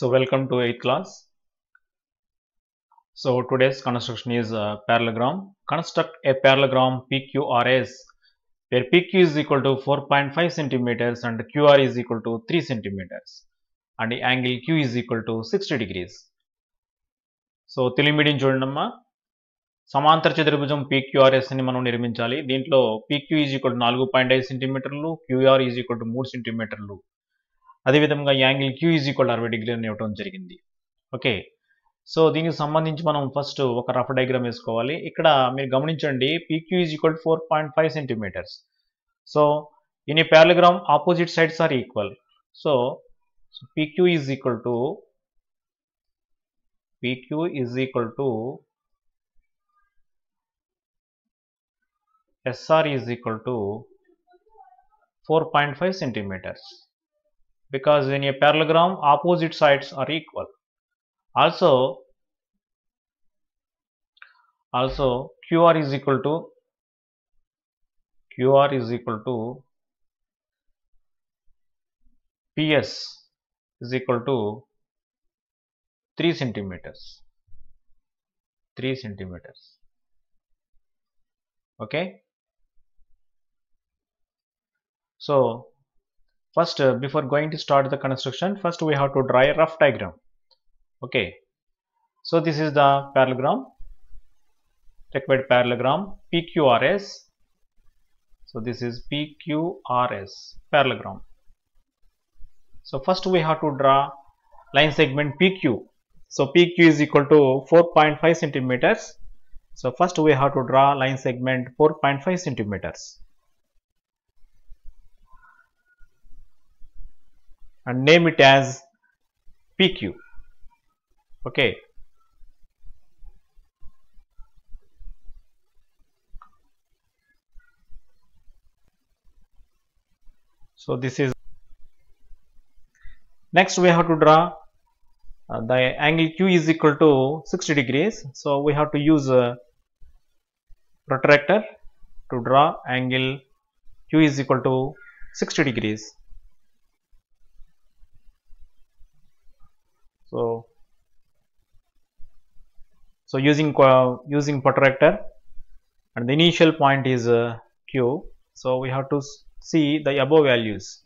So welcome to 8th class. So today's construction is a parallelogram. Construct a parallelogram PQRS where PQ is equal to 4.5 centimeters and QR is equal to 3 centimeters and the angle Q is equal to 60 degrees. So Telugu medium చూడండమ్మా సమాంతర చతుర్భుజం పీక్యూఆర్ఎస్ని మనం నిర్మించాలి దీంట్లో PQ is equal నాలుగు point ఐదు సెంటీమీటర్లు క్యూఆర్ ఈజ్ ఈక్వల్ టు మూడు సెంటీమీటర్లు అదేవిధంగా యాంగిల్ క్యూ ఈజ్ ఈక్వల్ అరవై డిగ్రీలను ఇవ్వడం జరిగింది. ఓకే సో దీనికి సంబంధించి మనం ఫస్ట్ ఒక రఫ్ డయాగ్రామ్ వేసుకోవాలి. ఇక్కడ మీరు గమనించండి PQ is equal four point five centimeters so in a parallelogram opposite sides are equal so PQ is equal to equal is SR is equal is four point 4.5 centimeters. Because in a parallelogram opposite sides are equal. Also, also QR is equal to QR is equal to PS is equal to 3 centimeters. 3 centimeters. Okay? So first uh, before going to start the construction first we have to draw a rough diagram. Okay. So this is the parallelogram required parallelogram pqrs so this is pqrs parallelogram. So first we have to draw line segment pq so PQ is equal to 4.5 centimeters. So first we have to draw line segment 4.5 centimeters. And name it as PQ. Okay. So this is next we have to draw uh, the angle q is equal to 60 degrees so we have to use a protractor to draw angle q is equal to 60 degrees so so using uh, using protractor and the initial point is uh, q. So we have to see the above values.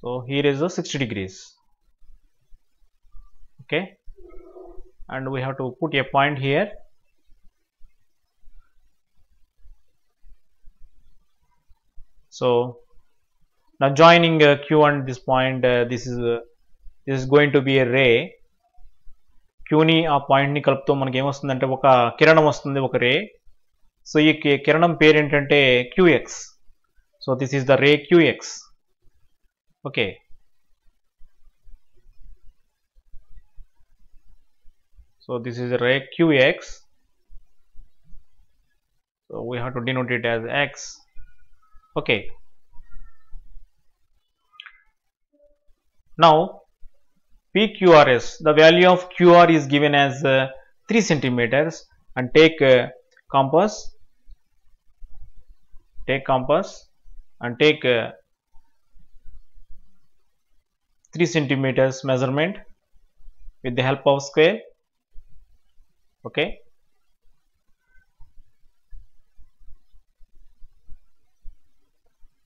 So here is the 60 degrees. Okay? And we have to put a point here so now joining uh, q and this point uh, this is uh, this is going to be a ray క్యూని ఆ పాయింట్ని కలుపుతూ మనకి ఏమొస్తుందంటే ఒక కిరణం వస్తుంది ఒక రే so ఈ కిరణం పేరు ఏంటంటే qx so this is the ray qx okay so this is a ray qx so we have to denote it as x okay. Now pqrs the value of qr is given as uh, 3 centimeters and take uh, compass. Take compass and take uh, 3 centimeters measurement with the help of scale okay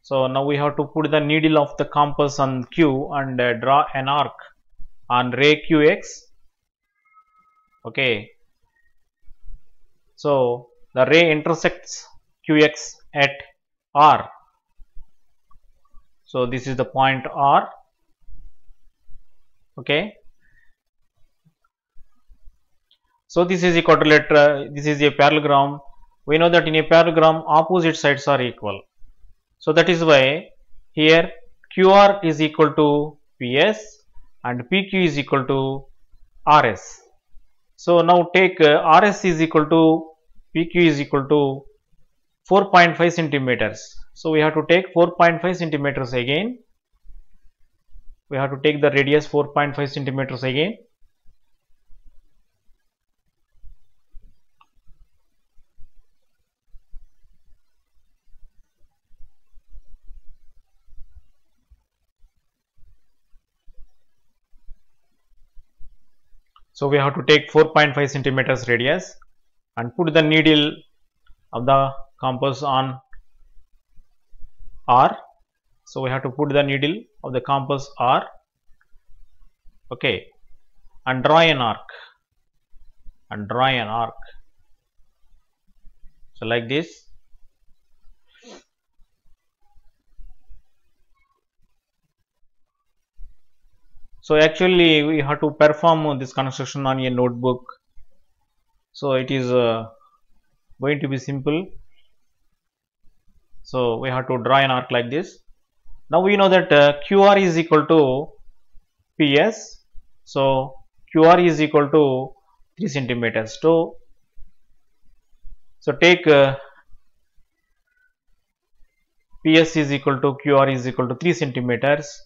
so now we have to put the needle of the compass on q and uh, draw an arc on ray qx okay. So the ray intersects qx at r. So this is the point r. Okay. So this is to letter this is a parallelogram. We know that in a parallelogram opposite sides are equal so that is why here qr is equal to ps and pq is equal to rs so now take uh, rs is equal to pq is equal to 4.5 centimeters. So we have to take 4.5 centimeters again. We have to take the radius 4.5 centimeters again So we have to take 4.5 centimeters radius and put the needle of the compass on R. So we have to put the needle of the compass R. Okay, and draw an arc and draw an arc. So like this. So actually we have to perform this construction on a notebook. So it is uh, going to be simple. So we have to draw an arc like this. Now we know that uh, QR is equal to PS. So QR is equal to 3 centimeters. So, so take uh, PS is equal to QR is equal to 3 centimeters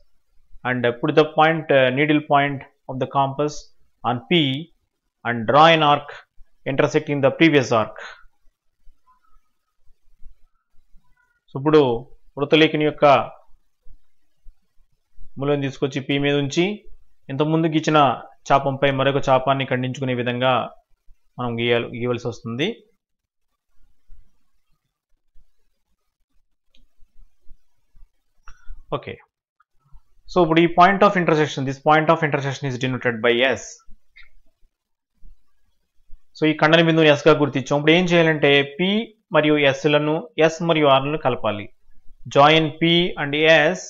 and put the point uh, needle point of the compass on P and draw an arc intersecting the previous arc. So ఇప్పుడు వృత్తలేఖని యొక్క మూలం తీసుకొచ్చి P మీద ఉంచి ఇంతకుముందు గీచిన చాపంపై మరొక చాపాన్ని ఖండించుకునే విధంగా మనం గీయాలి గీయవలసి వస్తుంది ఓకే సో ఇప్పుడు ఈ point of intersection this point of intersection is denoted by S so ఈ ఖండన బిందువుని ఎస్గా గుర్తించాం. ఇప్పుడు ఏం చేయాలంటే పి మరియు ఎస్లను ఎస్ మరియు ఆర్లను కలపాలి. Join P and S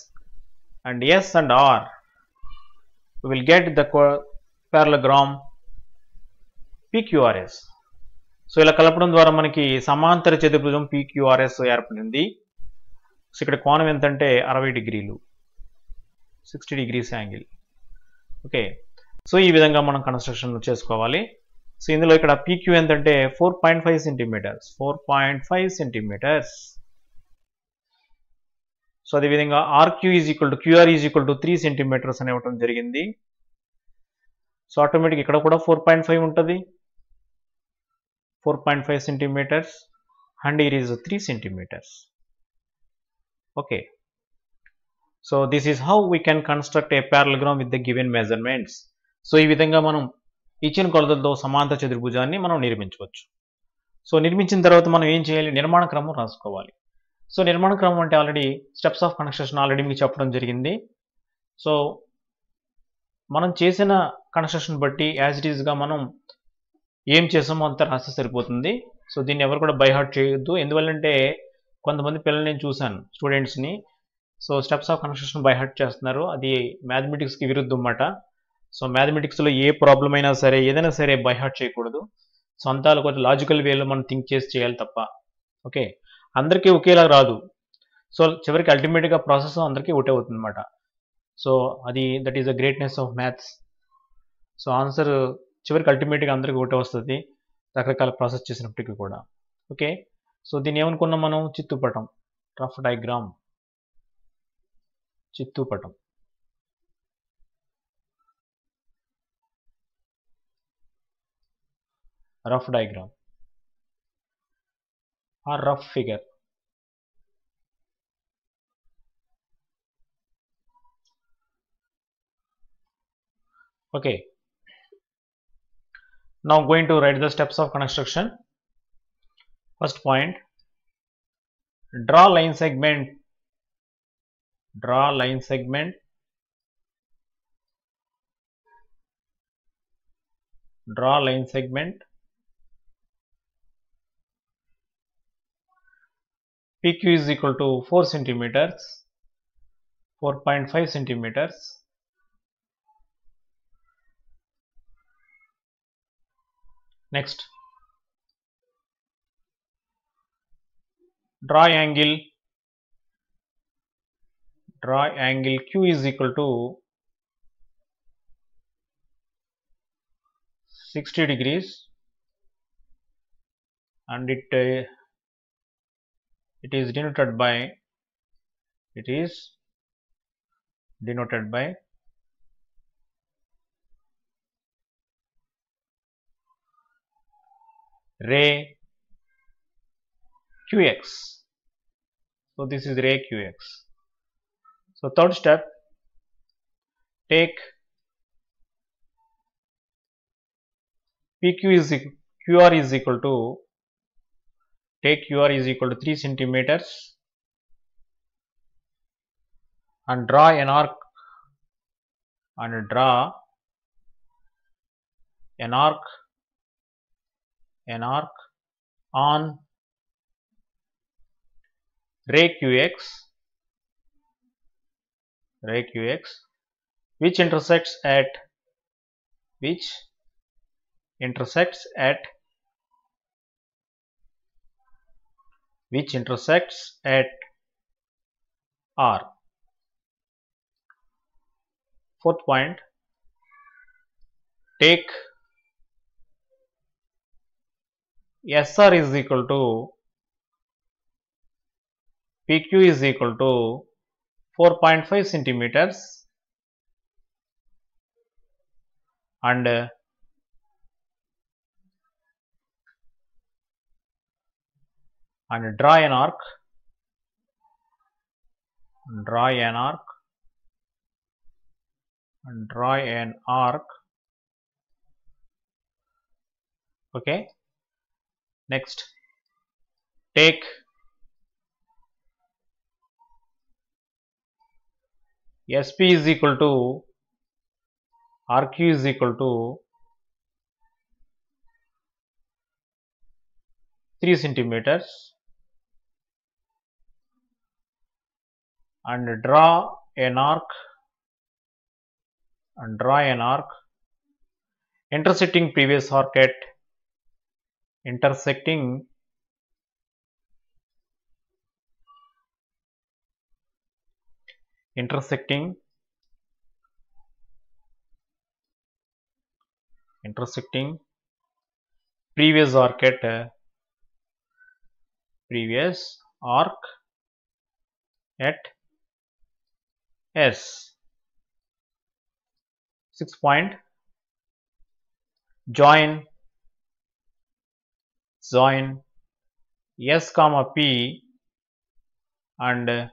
and S and R will get the parallelogram PQRS so ఇలా కలపడం ద్వారా మనకి సమాంతర చతుర్భుజం పిక్యూఆర్ఎస్ ఏర్పడింది. సో ఇక్కడ కోణం ఎంతంటే అరవై డిగ్రీలు. Sixty degrees angle. Okay? So ఈ విధంగా మనం కన్స్ట్రక్షన్ చేసుకోవాలి. సో ఇందులో ఇక్కడ పీక్యూ ఎంతంటే four point five centimeters. Four point five centimeters. So అదేవిధంగా RQ is equal to QR is equal to three centimeters అని ఇవ్వటం జరిగింది. సో ఆటోమేటిక్ ఇక్కడ కూడా ఫోర్ పాయింట్ ఫైవ్ ఉంటుంది. Four point five centimeters. And ఇర్ is three centimeters. Okay? So this is how we can construct a parallelogram with the given measurements so ఈ విధంగా మనం ఇచ్చిన కొలతలతో సమాంతర చతుర్భుజాన్ని మనం నిర్మించవచ్చు. సో నిర్మించిన తర్వాత మనం ఏం చేయాలి? నిర్మాణ క్రమం రాసుకోవాలి. సో నిర్మాణ క్రమం అంటే already steps of construction already మీకు చెప్పడం జరిగింది. సో మనం చేసిన కన్స్ట్రక్షన్ బట్టి యాజ్ ఇట్ ఈస్గా మనం ఏం చేసామో అంత రాస్తే సరిపోతుంది. సో దీన్ని ఎవరు కూడా బైహార్ట్ చేయొద్దు. ఎందువల్లంటే కొంతమంది పిల్లల్ని నేను చూశాను స్టూడెంట్స్ని so steps of construction by heart చేస్తున్నారు. అది మ్యాథమెటిక్స్కి విరుద్ధం అన్నమాట సో మ్యాథమెటిక్స్లో ఏ ప్రాబ్లం అయినా సరే ఏదైనా సరే బైహార్ట్ చేయకూడదు. సొంతాలు కొంచెం లాజికల్ వేలో మనం థింక్ చేసి చేయాలి తప్ప. ఓకే? అందరికీ ఒకేలా రాదు. సో చివరికి అల్టిమేట్గా ప్రాసెస్ అందరికీ ఒకటే అవుతుంది అనమాట సో అది that is the greatness of maths so answer చివరికి అల్టిమేట్గా అందరికీ ఒకటే వస్తుంది. రకరకాల ప్రాసెస్ చేసినప్పటికీ కూడా. ఓకే? సో దీన్ని ఏమనుకున్నాం మనం? చిత్తుపటం rough diagram. Chittupatam. Rough diagram or rough figure. Okay. Now going to write the steps of construction. First point, draw line segment draw line segment, draw line segment. PQ is equal to 4 centimeters, 4.5 centimeters. Next, draw angle, draw angle Q is equal to 60 degrees. And it uh, it is denoted by it is denoted by ray qx so this is ray qx so third step take PQ is QR is equal to take QR is equal to 3 centimeters and draw an arc and draw an arc an arc on ray QX ray QX which intersects at which intersects at which intersects at R. Fourth point take SR is equal to PQ is equal to 4.5 centimeters and uh, and draw an arc draw an arc and draw an arc. Okay. Next. Take sp is equal to rq is equal to 3 centimeters. And draw an arc and draw an arc intersecting previous arc at intersecting intersecting. Intersecting. Previous arc at uh, previous arc at S. Six point. Join. Join S comma P and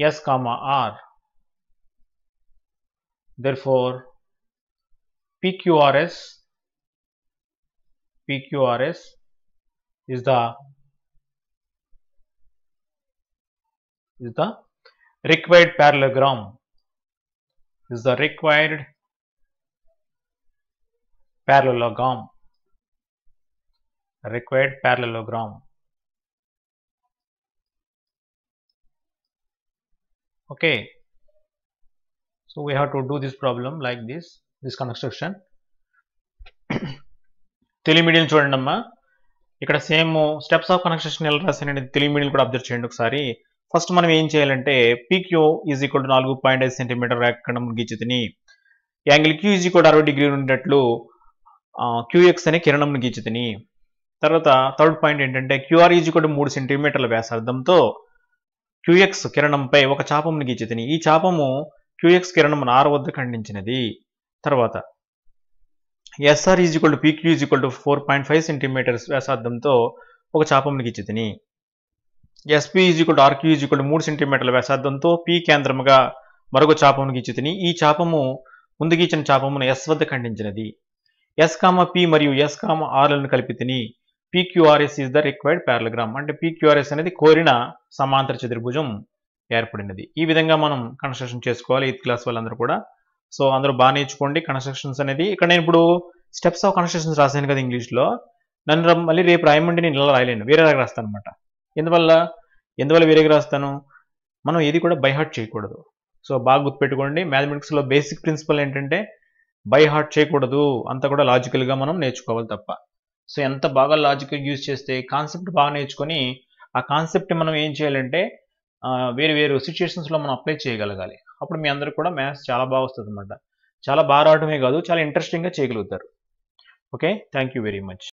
S comma R. Therefore, PQRS PQRS is the is the required parallelogram is the required parallelogram required parallelogram okay. So we have to do this problem like this this construction. Telugu medium చూడండి అమ్మా. ఇక్కడ same steps of construction ఎలా రాసానండి Telugu medium కూడా observe చేయండి ఒకసారి. First మనం ఏం చేయాలంటే పీక్యూ ఈజ్ ఈక్వల్ టు నాలుగు పాయింట్ ఐదు సెంటీమీటర్ రేఖడం గీచితిని. యాంగిల్ క్యూ ఈజ్ ఈక్వల్ అరవై డిగ్రీ ఉండేట్లు క్యూఎక్స్ అనే కిరణంను గీచితిని. తర్వాత థర్డ్ పాయింట్ ఏంటంటే క్యూఆర్ ఈజ్ ఈక్వల్ మూడు సెంటీమీటర్ల వ్యాసార్థంతో క్యూఎక్స్ కిరణంపై ఒక చాపమును గీచితిని. ఈ చాపము క్యూఎక్స్ కిరణం ఆరు వద్ద ఖండించినది. తర్వాత SR is equal to PQ is equal to four point five centimeters వ్యాసార్థంతో ఒక చాపంను గీచి తిని SP is equal to RQ is equal to మూడు సెంటీమీటర్ల వ్యాసార్థంతో పీ కేంద్రముగా మరొక చాపమును గీచి ఈ చాపము ముందు గీచిన చాపమును ఎస్ వద్ద ఖండించినది. ఎస్ కామ పి మరియు ఎస్ కామ ఆర్లను కలిపి తిని PQRS is the required parallelogram అంటే పీక్యూఆర్ఎస్ అనేది కోరిన సమాంతర చతుర్భుజం ఏర్పడినది. ఈ విధంగా మనం కన్స్ట్రక్షన్ చేసుకోవాలి ఎయిత్ క్లాస్ వాళ్ళందరూ కూడా. సో అందరూ బాగా నేర్చుకోండి కన్స్ట్రక్షన్స్ అనేది. ఇక్కడ నేను ఇప్పుడు స్టెప్స్ ఆఫ్ కన్స్ట్రక్షన్స్ రాశాను కదా ఇంగ్లీష్లో. నన్ను మళ్ళీ రేపు రాయమంటే నేను ఇలా రాయలేను. వేరే రాస్తాను అనమాట ఎందువల్ల? ఎందువల్ల వేరేగా రాస్తాను? మనం ఏది కూడా బైహార్ట్ చేయకూడదు. సో బాగా గుర్తుపెట్టుకోండి. మ్యాథమెటిక్స్లో బేసిక్ ప్రిన్సిపల్ ఏంటంటే బై హార్ట్ చేయకూడదు. అంతా కూడా లాజికల్గా మనం నేర్చుకోవాలి తప్ప. సో ఎంత బాగా లాజిక్ యూజ్ చేస్తే కాన్సెప్ట్ బాగా నేర్చుకొని ఆ కాన్సెప్ట్ మనం ఏం చేయాలంటే వేరు వేరు సిచ్యుయేషన్స్లో మనం అప్లై చేయగలగాలి. అప్పుడు మీ అందరు కూడా మ్యాథ్స్ చాలా బాగా వస్తుంది అనమాట చాలా బాగా రావడమే కాదు చాలా ఇంట్రెస్టింగ్గా చేయగలుగుతారు. Okay thank you very much